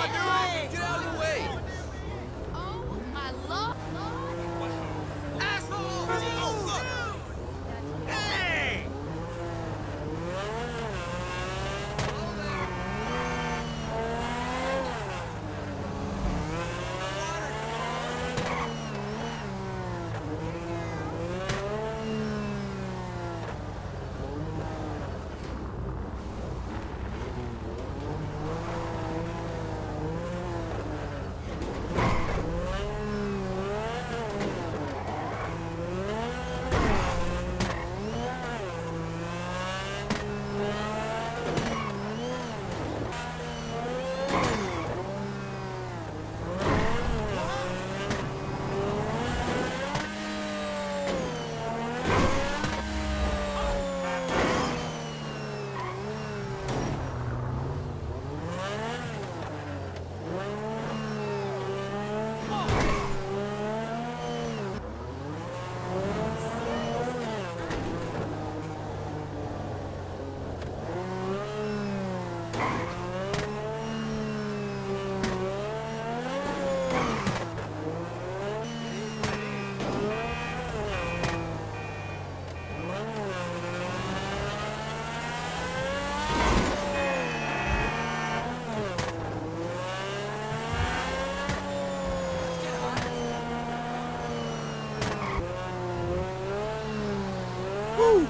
Get out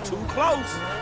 too close.